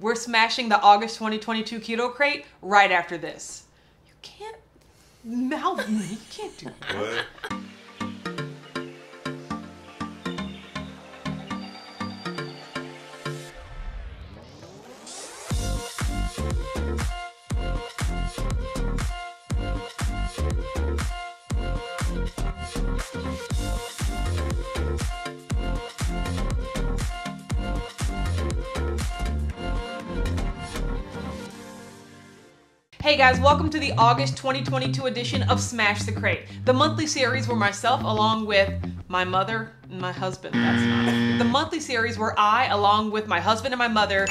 We're smashing the August 2022 Keto Krate right after this. You can't mouth me. You can't do that. What? Hey guys, welcome to the August 2022 edition of Smash the Krate, the monthly series where myself, along with my mother and my husband, that's not the monthly series where I, along with my husband and my mother,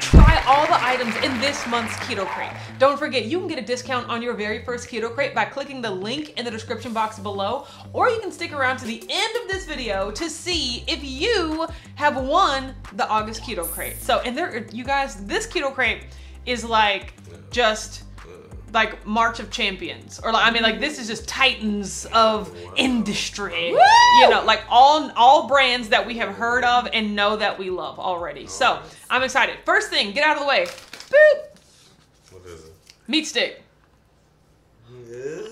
try all the items in this month's Keto Krate. Don't forget, you can get a discount on your very first Keto Krate by clicking the link in the description box below, or you can stick around to the end of this video to see if you have won the August Keto Krate. So, and there, you guys, this Keto Krate is like just like March of Champions, or like I mean, like this is just titans of industry. You know, like all all brands that we have heard of and know that we love already. So Nice. I'm excited. First thing, get out of the way. Boop. What is it? Meat stick.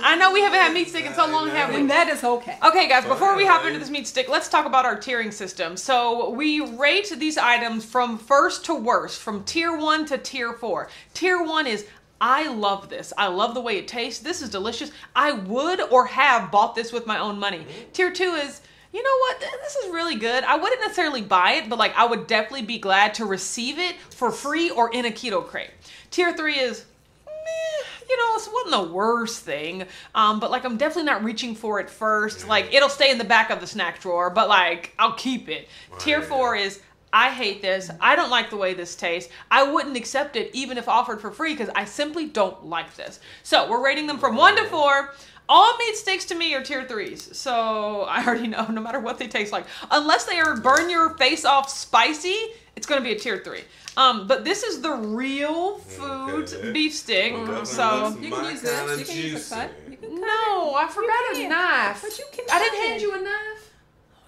I know we haven't had meat stick in so long, have we? And that is okay. Okay, guys, before we hop into this meat stick, let's talk about our tiering system. So, we rate these items from first to worst, from tier one to tier four. Tier one is I love this. I love the way it tastes. This is delicious. I would or have bought this with my own money. Tier two is, you know what? This is really good. I wouldn't necessarily buy it, but like I would definitely be glad to receive it for free or in a keto krate. Tier three is, meh, you know, it wasn't the worst thing. Um, but like, I'm definitely not reaching for it first. Like, it'll stay in the back of the snack drawer, but like, I'll keep it. Tier four is, I hate this. I don't like the way this tastes. I wouldn't accept it even if offered for free because I simply don't like this. So we're rating them from one to four. All meat sticks to me are tier threes. So I already know no matter what they taste like. Unless they are burn your face off spicy, it's gonna be a tier three. Um, but this is the real food Okay. beef stick. Well, So You can use this. You can use a cut. You can cut no, I forgot a knife. But you can I didn't cut hand it. you a knife.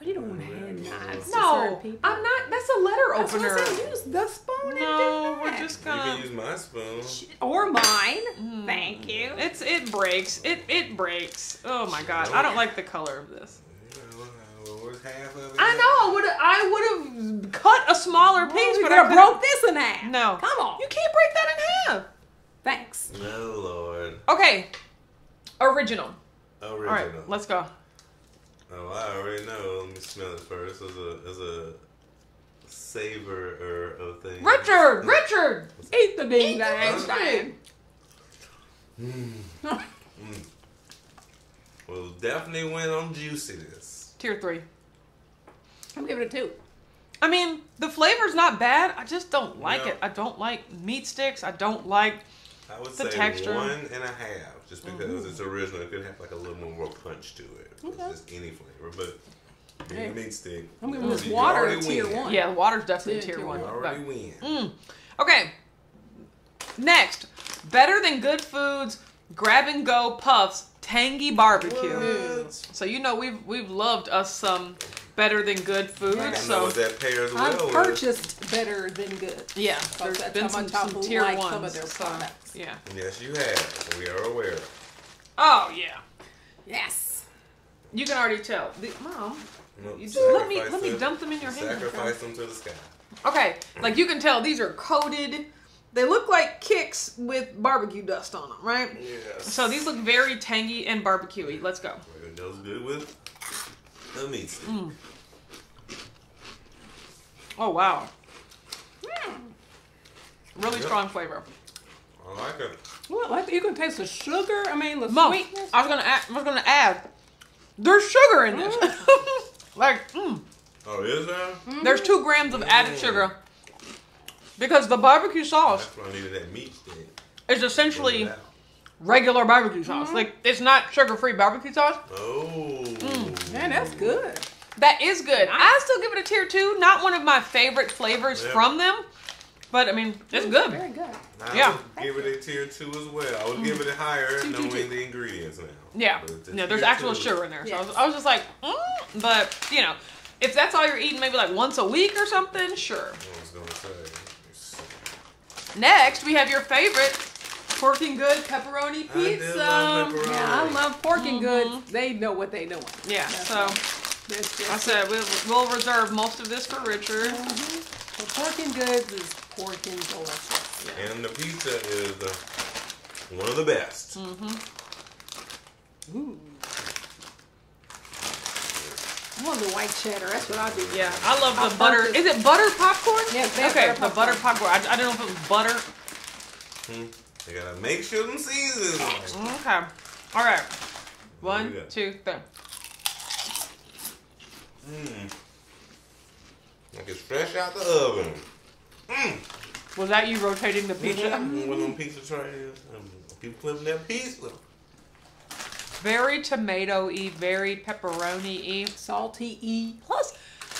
Oh, you don't want to hand knives to certain No, people. I'm not. That's a letter That's what opener. I said. Use the spoon No, and do we're that. just gonna. You can use my spoon. Or mine. Mm. Thank you. It's it breaks. It it breaks. Oh my god, I don't like the color of this. You know, what's half of it? I know. I would I would have cut a smaller piece, you but I broke this in half. No, Come on. You can't break that in half. Thanks. No, Lord. Okay, original. Original. All right, let's go. Oh, I already know. Let me smell it first. As a as a savor er, of things. Richard, Richard. Eat the ding Eat the dang thing. thing. Mm. Mm. Well, definitely went on juiciness. Tier three. I'm giving it a two. I mean, the flavor's not bad. I just don't like No. it. I don't like meat sticks. I don't like. I would The say texture. one and a half, just because it's original. It could have like a little more punch to it. It's Okay. just any flavor, but Hey. a meat stick. I'm giving you this already- water you a already tier win. one. Yeah, the water's definitely Yeah, tier tier one. You one. already win. Mm. Okay. Next, better than good foods, grab and go puffs, tangy barbecue. What? So you know we've we've loved us some better than good food. Yeah. I know So what that pairs well I've with. purchased better than good. yeah, Because there's that's been how some, some tier like ones. some of their so, products. yeah. Yes, you have. We are aware. Oh yeah. Yes. You can already tell. The, Mom, No, you just let me sacrifice let me dump them in your hand. Sacrifice them to the sky. Okay, like you can tell these are coated. They look like kicks with barbecue dust on them, right? Yes. So these look very tangy and barbecuey. Let's go. It goes good with the meat stick. Mm. Oh wow. Mm. Really Yep. strong flavor. I like it. Well, like you can taste the sugar. I mean, the Mom, sweetness. I was gonna add, I was gonna add. There's sugar in this. Mm. like, mm, Oh, is there? Mm-hmm. there's two grams of added mm. sugar because the barbecue sauce That's why I needed that meat stick. is essentially Bring it out. regular barbecue sauce. Mm-hmm. Like, it's not sugar-free barbecue sauce. Oh. Man, that's good. That is good. I still give it a tier two. Not one of my favorite flavors Yeah. from them, but I mean, it's Mm, good. Very good. I Yeah. would give it a tier two as well. I would give it a higher Two, two, knowing two. the ingredients now. Yeah, But it's a yeah. There's actual two. sugar in there, so I, was, I was just like, mm, but you know, if that's all you're eating, maybe like once a week or something, sure. I was gonna say. Next, we have your favorite Pork King Good pepperoni I do pizza. love pepperoni. Yeah, I love pork and goods. They know what they doing. Mm-hmm. Yeah, That's so all. That's I said we'll, we'll reserve most of this for Richard. The pork and goods is pork and delicious. And the pizza is uh, one of the best. Mm-hmm. Ooh. I want the white cheddar. That's what I do. Yeah, I love I the butter. Is it butter popcorn? Yes, they Okay, butter the butter popcorn. I, I don't know if it was butter. Hmm. You gotta make sure them seasons. Okay. All right. One, two, three. One, do you got? two, three. Mm. Like it's fresh out the oven. Mm. Was that you rotating the pizza? Mm-hmm. One of them pizza trays. Um, people flipping that pizza. Very tomato-y, very pepperoni-y. Salty E. Plus,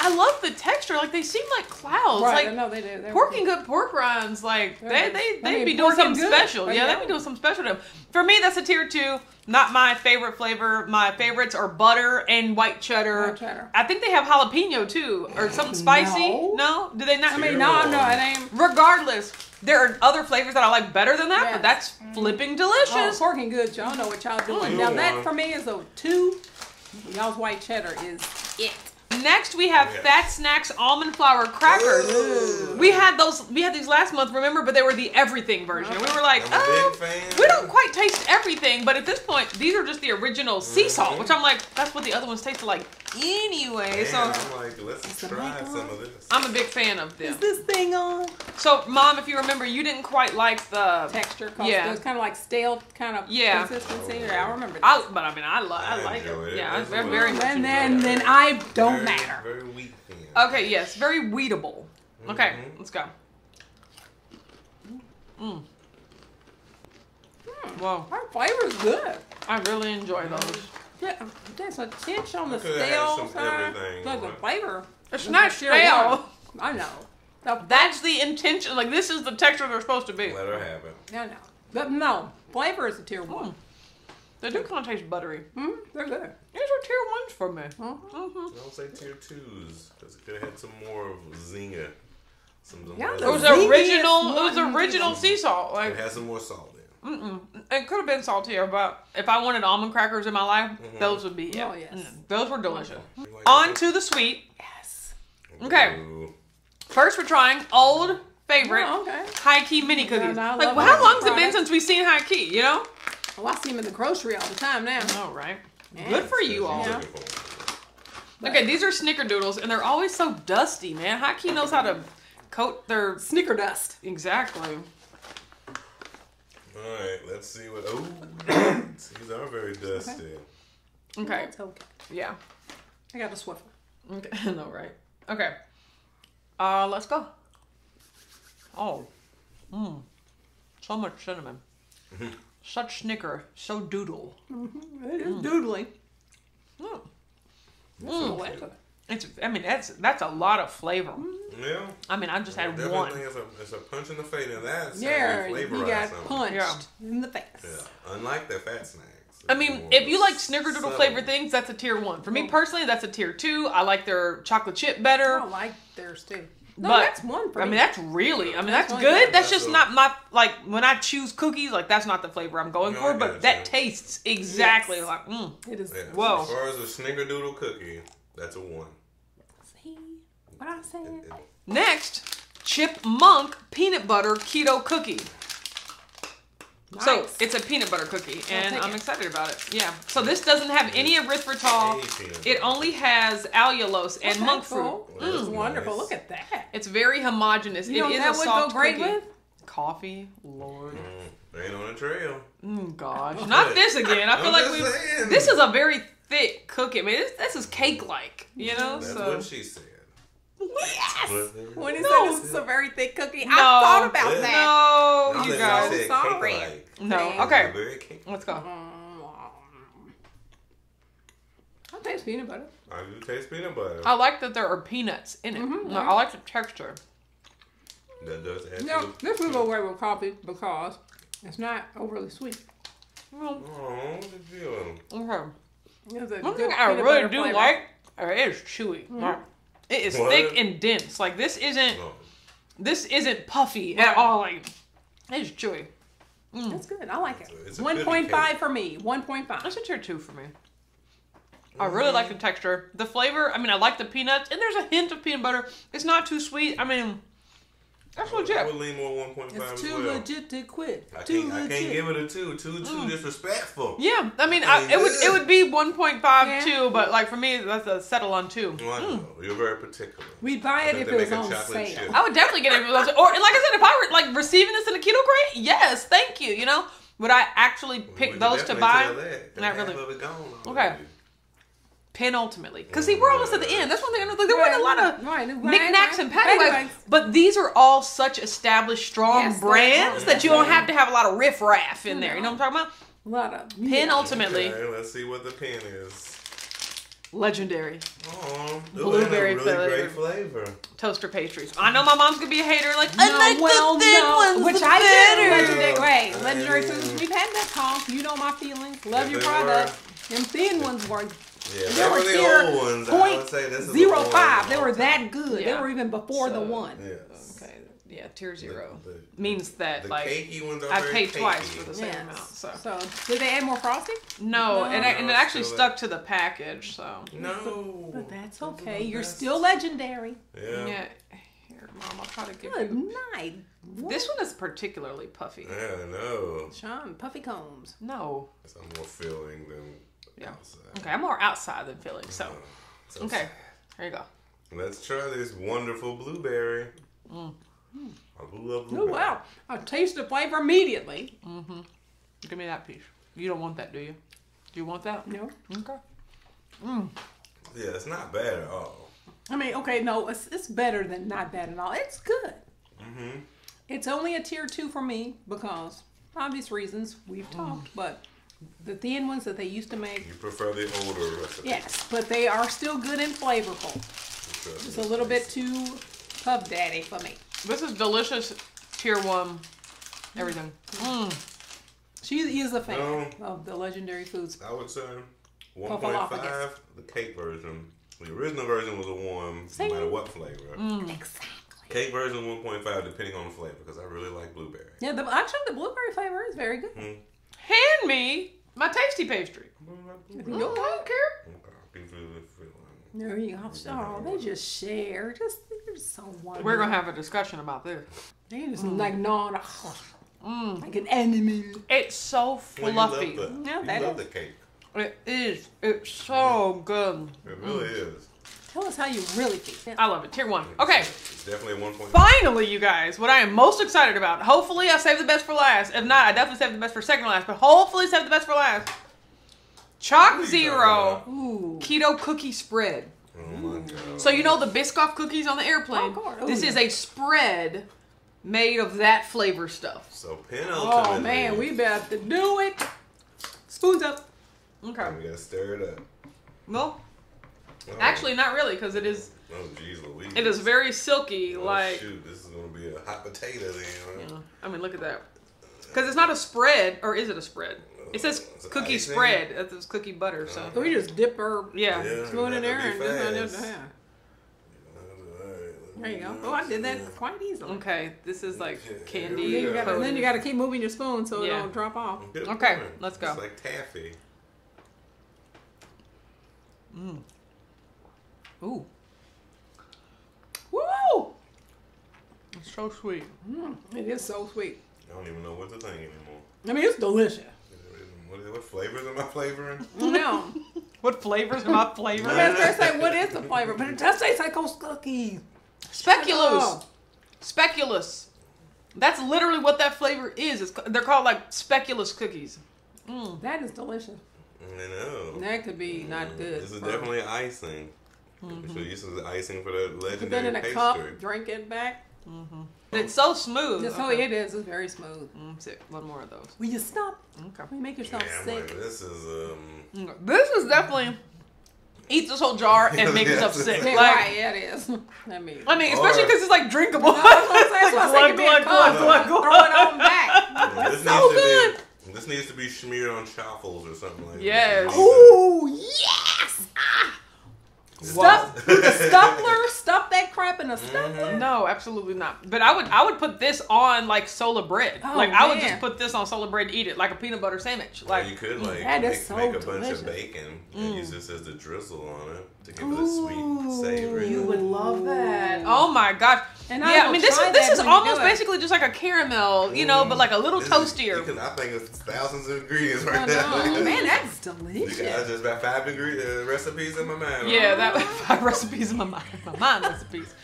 I love the texture. Like they seem like clouds. Right, like know they do. They're- pork and good pork rinds. Like they Yeah. they I they mean, be doing something good. special. There Yeah, you they be doing something special to them. For me, that's a tier two. Not my favorite flavor. My favorites are butter and white cheddar. White cheddar. I think they have jalapeno too, or something spicy. No. No, do they not? I mean, Tier no, one. no, it ain't. Regardless, there are other flavors that I like better than that, Yes. but that's flipping Oh, delicious. pork and goods. Y'all know what y'all doing. Mm. Now that for me is a two. Y'all's white cheddar is it. Next, we have Yeah. Fat Snax almond flour crackers. Ooh. We had those. We had these last month, remember? But they were the everything version. And we were like, oh, we don't quite taste everything. But at this point, these are just the original sea Mm-hmm. salt, which I'm like, that's what the other ones tasted like anyway. Man, So I'm like, let's the try some on? of this. I'm a big fan of them. Is this thing on? So, Mom, if you remember, you didn't quite like the. Texture, cause Yeah. it was kind of like stale kind of Yeah. consistency. Yeah, I remember. I, but I mean, I, lo- I I like enjoy it. it. Yeah, It's they're very much. and then then I don't very, matter. Very weak fan. Okay, yes, very weedable. Okay, Mhm. let's go. Mm. Whoa, Our flavor's good. I really enjoy those. Yeah, there's a tinge on the I could've had stale side, everything but the flavor. It's is not stale. I know. The, That's the intention. Like this is the texture they're supposed to be. Let her have it. I no, But no, flavor is a tier one. They do kind of taste buttery. Hmm, they're good. These are tier ones for me. Mhm. hmm Don't say tier twos because it could have had some more of Zinga. Some some Yeah, more It was Zingy original. It was original sea salt. Like It has some more salt in. Mm-mm. It could have been saltier, but if I wanted almond crackers in my life, Mhm. those would be. Yeah. Oh, yes. Those were delicious. You like On to the sweet. Yes. Okay. Ooh. First, we're trying old favorite Oh, okay. HighKey mini cookies. no, I like, well, how those long's it been since we've seen HighKey? You know? Well, I see them in the grocery all the time now. Oh, right. Yeah. Good for you all. Yeah. Okay, these are snickerdoodles, and they're always so dusty, man. High knows how to coat their. Snicker dust. Exactly. All right, let's see what. Oh, these are very dusty. Okay. That's okay. Yeah. I got a Swiffer. Okay. no, right. Okay. Uh, let's go. Oh. Mmm. So much cinnamon. Such snicker. So doodle. It is doodling. Mm. Mm. It's. I mean, that's that's a lot of flavor. Yeah. I mean, I just had Definitely one. think it's a, it's a punch in the face, and that's Yeah, how they you got punched Yeah. in the face. Yeah, unlike the fat snax. I mean, if you like subtle. snickerdoodle flavored things, that's a tier one. For me personally, that's a tier two. I like their chocolate chip better. I don't like theirs too. No, But, that's one for I mean, that's really. I mean, That's that's good. good. That's That's just a- not my like when I choose cookies. Like that's not the flavor I'm going No, for. But that you. tastes exactly Yes. like. Mm. it is. Yeah. Whoa. As far as a snickerdoodle cookie, that's a one. See what I said? It- it- Next, ChipMonk peanut butter keto cookie. So it's a peanut butter cookie, and I'm it. excited about it. Yeah. So this doesn't have any erythritol. Hey, peanut It only has allulose and monk fruit. cool. Mm. This is wonderful. Nice. Look at that. It's very homogenous. You know it that a would soft go great cookie. with? Coffee, Lord. Mm, ain't on a trail. Mm, gosh, not this again. I feel like we. This is a very thick cookie. I mean, this, this is cake-like. You know, That's so what she said. Yes. What- When he No. said this is a very thick cookie, No. I thought about Yeah. that. no, I you guys. she said sorry. cake-like. No. Okay, Very cake. let's go. I taste peanut butter. I do taste peanut butter. I like that there are peanuts in it. Mhm. No, I like the texture. That does add No, to the- this will go away with coffee because it's not overly sweet. Well, Oh, what's the deal? okay. One thing I really do flavor. like, it is chewy. Like, It is What? thick and dense. Like this isn't No. This isn't puffy at all. Like, it's chewy. Mm. That's good. I like it. It's a One cookie point five cake. for me. One point five. It's a tier two for me. I really like the texture. The flavor, I mean, I like the peanuts, and there's a hint of peanut butter. It's not too sweet. I mean, that's I would legit. lean more 1.5 It's as too well. legit to quit. I too can't, I legit. can't give it a two. Two, too mm. disrespectful. Yeah, I mean, I, it would it would be 1.5 Yeah. too, but like for me, that's a settle on two. Well, I mm. know. You're very particular. We'd buy it if think it was on sale. chip. I would definitely get it. if it was- Or like I said, if I were like receiving this in a keto krate, yes, thank you. You know, would I actually pick can those to buy? tell that, 'cause Not half really. of it gone Okay. Already. Penultimately, because see, we're almost at the end. That's one thing I know. Like there Right, wasn't a lot of right, right, knickknacks right. and patty Patty wags, wags. but these are all such established, strong Yes, brands are. that you don't have to have a lot of riff raff in there. You know what I'm talking about? A lot of Penultimately, Okay, let's see what the pen is. legendary Oh, Blueberry really great flavor. flavor. toaster pastries. I know my mom's gonna be a hater. Like I No, like well, the thin no, ones, which the I do. better. Legendary, wait, Yeah. legendary foods. We've had that talk. You know my feelings. Love Yeah, your they product. Them thin ones were Yeah, They they were were the tier old ones. I would say this is zero the five. They were that good. Yeah. They were even before the one. time. Yes. Okay, yeah, tier zero The- the- means that the like cakey ones are I very paid twice for the same Yes. amount. So So did they add more frosting? no, No. and, I, and it actually still stuck to the package. So No. But that's okay. You're best. still legendary. Yeah. yeah, here, mom, I'll try to give Good you. night. This one is particularly puffy. Yeah, no. Sean, Puffy Combs. No, It's more filling than Yeah. outside. okay, I'm more outside than Philly. So Uh, so okay, there you go. Let's try this wonderful blueberry. Mm. I love blueberry. Oh wow! I taste the flavor immediately. Mm-hmm. Give me that piece. You don't want that, do you? Do you want that? No, Okay. Mm. Yeah, it's not bad at all. I mean, okay, no, it's it's better than not bad at all. It's good. Mm-hmm. It's only a tier two for me because obvious reasons we've Mm. talked, but the thin ones that they used to make, You prefer the older recipe. yes, but they are still good and flavorful. Just a little bit too Puff Daddy for me. This is delicious. Tier one. Everything. Mm. She is a fan No. of the legendary foods. I would say 1.5, the cake version. The original version was a 1, no matter what flavor. Mm. Exactly. Cake version 1.5, depending on the flavor, because I really like blueberry. Yeah, the, actually the blueberry flavor is very good. Hand me my tasty pastry. Mm-hmm. You I don't care. There you go. Oh, they just share. Just they're so wonderful. We're gonna have a discussion about this. They just mm. like gnawing mm. like an animal. It's so Well, fluffy. you love the, Yeah, you that love is- the cake. It is. It's so mm-hmm. good. It really mm. is. Tell us how you really feel. I love it. Tier one. Okay. It's definitely 1.5. Finally, you guys, what I am most excited about. Hopefully, I saved the best for last. If not, I definitely saved the best for second to last. But hopefully, save the best for last. Chalk What are you Zero Ooh. keto cookie spread. Oh my god. So you know the Biscoff cookies on the airplane. Oh, of course. This Ooh, is a spread made of that flavor stuff. So penultimately. Oh man, we about to do it. Spoons up. Okay. We gotta stir it up. Well, Oh. actually, not really, because it is Oh jeez Louise. it is very silky. Oh, like, shoot, this is gonna be a hot potato then. huh? Yeah, I mean, look at that. Because it's not a spread, or is it a spread? Uh, it says It's cookie icing. spread. That's cookie butter. So So we just dip her yeah. Yeah. spoon in there and just uh, yeah. There you go. Oh, I did that quite easily. Okay, this is like candy. And then you gotta, then you gotta keep moving your spoon so Yeah. it don't drop off. Okay, let's go. It's like taffy. Mm. Ooh, Woo! it's so sweet. Mm, it is so sweet. I don't even know what to think anymore. I mean, it's delicious. What, what flavors am I flavoring? No, What flavors am I flavoring? I was gonna say what is the flavor, but it does taste like those cookies. Speculoos. Oh. Speculoos. That's literally what that flavor is. It's, they're called like speculoos cookies. Mm. That is delicious. I know. That could be not good. This is for- definitely icing. We should use the icing for the Put that legendary in a pastry. cup, drink it back. It's so smooth. That's how Okay. it is. It's very smooth. Mm, sick. One more of those. Will you stop? Okay. Will you make yourself Yeah, sick? like, this is um. This is definitely eat this whole jar and make yourself Yes. sick. Yeah, Like, right, yeah, it is. I mean, I mean, especially because it's like drinkable. No, that's what I'm saying. That's Glug, say give me a glug, glug, glug, Throw it on back. this so needs to good. Be, this needs to be smeared on chaffles or something like Yes. that. Ooh, yes! Ah! This Stuff is- with the stuffler, stuff that crap in a mm-hmm. stuffing. No, absolutely not. But I would I would put this on like Sola bread. Oh, like I would just put this on Sola bread, and eat it like a peanut butter sandwich. Or Like you could like That is make, so make a bunch of bacon and mm. use this as the drizzle on it to give it a Ooh, sweet, savory. you would love that. Oh my gosh. And I yeah, I will mean this is this that is when you do almost basically just like a caramel, you know, but like a little This is- toastier. You can, I think it's thousands of ingredients right I there. Man, that's delicious. got delicious. just about five degree uh, recipes in my mind. Yeah, that five recipes in my mind, my mind recipes.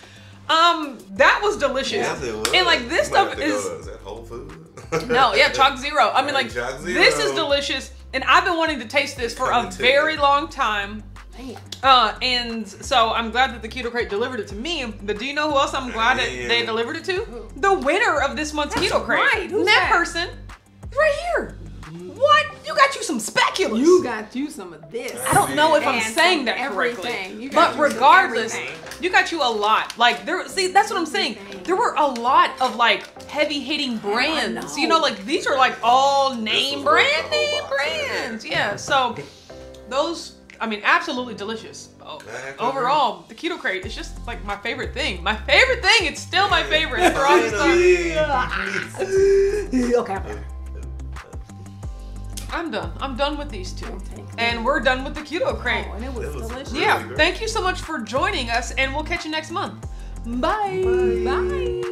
Um, that was delicious. Yes, it was. And like this might stuff have to go is to- is that Whole Food? no, yeah, ChocZero. I mean, like Chalk this is delicious, and I've been wanting to taste this for a Coming to very long time. Man. Uh, and so I'm glad that the Keto Krate delivered it to me. But do you know who else I'm glad that Man. they delivered it to? The winner of this month's That's Keto Krate. right. Who's that, that? person right here. What? You got you some speculoos. You got you some of this. I don't know if I'm saying that correctly. everything. You But you regardless, you got you a lot. Like there, see, that's what I'm saying. There were a lot of like heavy hitting brands. know. You know, like these are like all name brand the name brands. Yeah. So those, I mean, absolutely delicious. Oh, I have Overall, the keto krate is just like my favorite thing. My favorite thing. It's still my favorite for all this time. okay. I'm done. I'm done with these two, and we're done with the keto krate. Oh, and it was, It was delicious. really Yeah, great. thank you so much for joining us, and we'll catch you next month. Bye. Bye. That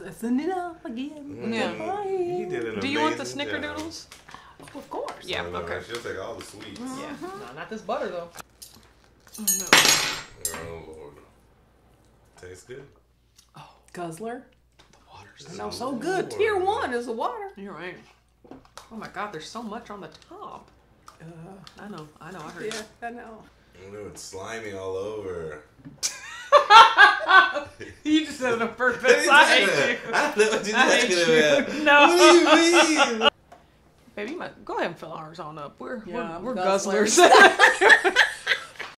was a, a vanilla again. Mm-hmm. Yeah. He did an Do you want the amazing job. snickerdoodles? Of course. Yeah, I know, okay. She'll take all the sweets. Yeah. Uh-huh. No, not this butter though. Oh, no. Oh lord. Tastes good. Oh, Guzzler. The water's I know, so good. Tier one is the water. You're right. Oh my god, there's so much on the top. Uh, I know, I know, I heard. Yeah, I know. Oh, it's slimy all over. You just said it on purpose. I hate you. I know what you're I hate talking you. about. No. What do you mean? Baby, you might go ahead and fill ours on up. We're Yeah, we're, we're guzzlers. guzzlers.